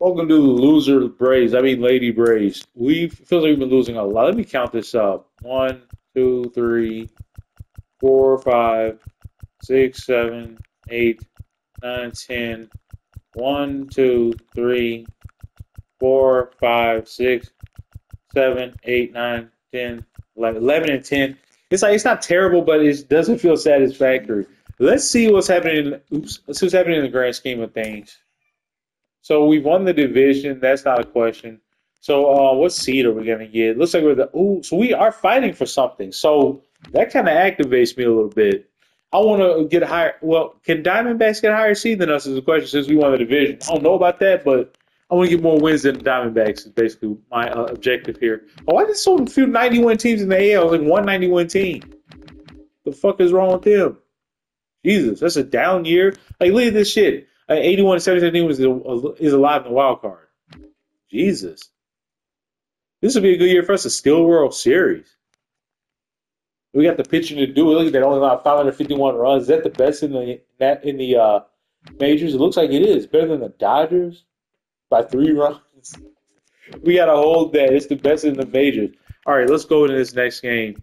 Welcome to the loser Braves. I mean, Lady Braves. We feels like we've been losing a lot. Let me count this up. One, two, three, four, five, six, seven, eight, nine, ten. One, two, three, four, five, six, seven, eight, nine, ten. Eleven and ten. It's like it's not terrible, but it doesn't feel satisfactory. Let's see what's happening. Oops, let's see what's happening in the grand scheme of things. So we won the division. That's not a question. So uh, what seed are we gonna get? Looks like we're the ooh. So we are fighting for something. So that kind of activates me a little bit. I want to get higher. Well, can Diamondbacks get higher seed than us? Is the question since we won the division. I don't know about that, but I want to get more wins than Diamondbacks. Is basically my uh, objective here. Oh, I just saw a few 91 teams in the AL, like one 91 team. The fuck is wrong with them? Jesus, that's a down year. Like, look at this shit. 81 17 was is alive in the wild card. Jesus. This would be a good year for us to steal World Series. We got the pitching to do it. Look at that, only allowed 551 runs. Is that the best in the in the uh, majors? It looks like it is. Better than the Dodgers by three runs. We got to hold that. It's the best in the majors. All right, let's go into this next game.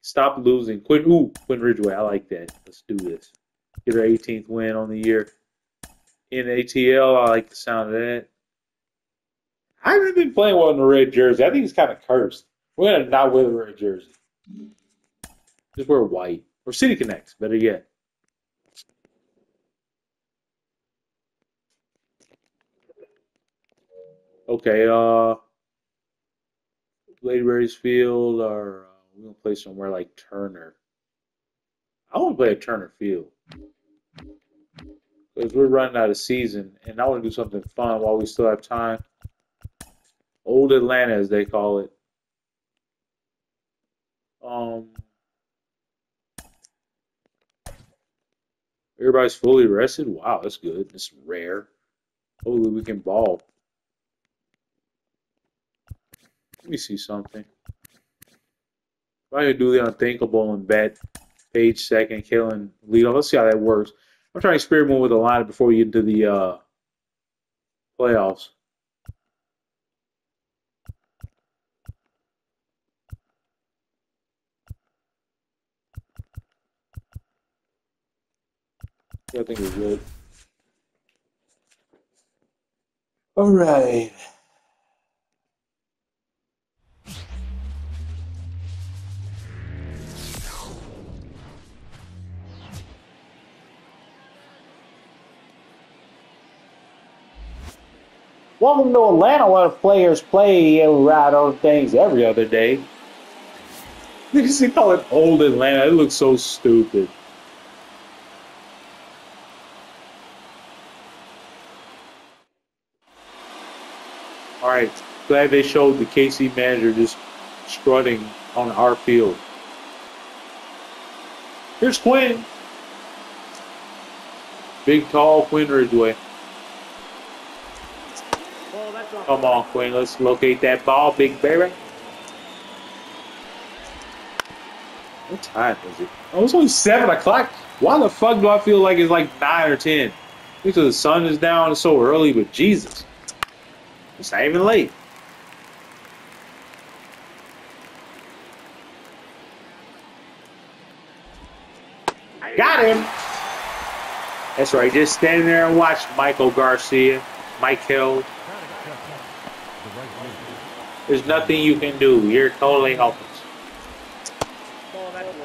Stop losing. Quinn, ooh, Quinn Ridgway. I like that. Let's do this. Get our 18th win on the year in ATL. I like the sound of that. I haven't been playing well in the red jersey. I think it's kind of cursed. We're gonna not wear the red jersey. Just wear white or City Connects. Better yet. Okay. Uh, Lady Berry's Field, or uh, we're gonna play somewhere like Turner. I want to play at Turner Field because we're running out of season, and I want to do something fun while we still have time. Old Atlanta, as they call it. Um, everybody's fully rested. Wow, that's good. It's rare. Hopefully, we can ball. Let me see something. If I could do the unthinkable and bet Page second, killing lead off. Let's see how that works. I'm trying to experiment with a line before we get into the uh, playoffs. I think we're good. All right. Welcome to Atlanta, where players play on things every other day. You see, call it old Atlanta. It looks so stupid. All right, glad they showed the KC manager just strutting on our field. Here's Quinn. Big, tall Quinn Ridgway. Come on, Quinn. Let's locate that ball, big baby. What time is it? Oh, it's only 7 o'clock. Why the fuck do I feel like it's like 9 or 10? Because the sun is down so early, but Jesus. It's not even late. I got him! That's right. Just stand there and watch Maikel Garcia, Mike Hill, there's nothing you can do. You're totally helpless.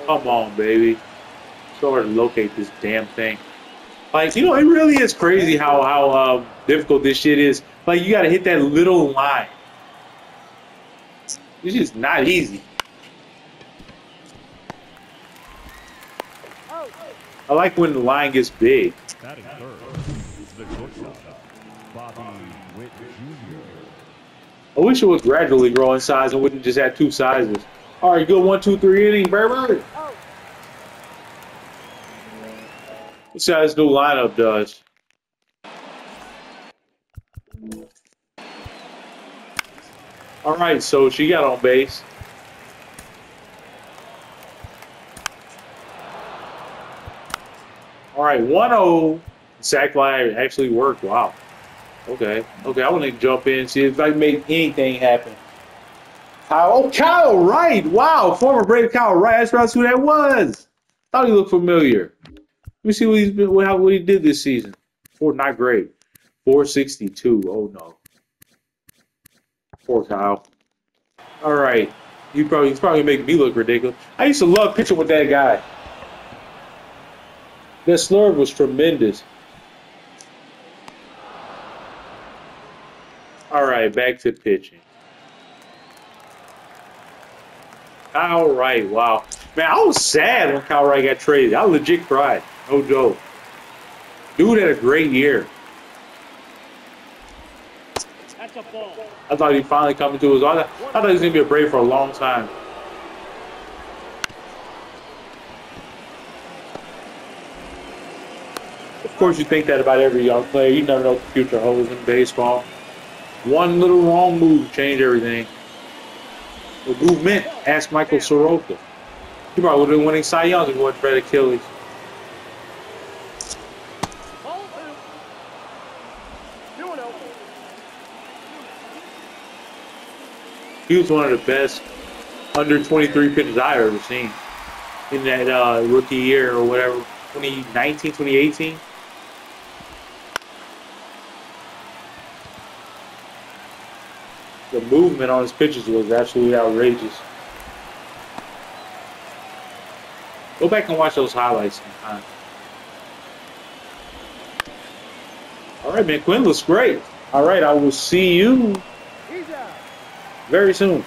Come on, baby. Sort to locate this damn thing. Like, you know, it really is crazy how how uh, difficult this shit is. Like, you got to hit that little line. It's just not easy. I like when the line gets big. I wish it would gradually grow in size and wouldn't just have two sizes. All right, good one, two, three inning, baby. Let's see how this new lineup does. All right, so she got on base. All right, 1-0. Sack fly actually worked. Wow. Okay. Okay, I want to jump in see if I can make anything happen. Kyle, oh, Kyle Wright. Wow, former Brave Kyle Wright. That's right who that was. Thought he looked familiar. Let me see what he's been, what, what he did this season. Four, not great. 462. Oh no. Poor Kyle. All right. He probably he's probably making me look ridiculous. I used to love pitching with that guy. That slurve was tremendous. All right, back to pitching. Kyle Wright, wow. Man, I was sad when Kyle Wright got traded. I legit cried. No joke. Dude had a great year. That's a ball. I thought he'd finally coming to his own. I thought he was going to be a Brave for a long time. Of course, you think that about every young player. You never know what the future holds in baseball. One little wrong move changed everything. The movement, ask Michael Soroka. He probably would have been winning Cy Youngs if it wasn't that Achilles. He was one of the best under 23 pitchers I ever seen in that uh, rookie year or whatever, 2019, 2018. The movement on his pitches was absolutely outrageous. Go back and watch those highlights sometime. All right, man. Quinn looks great. All right, I will see you very soon.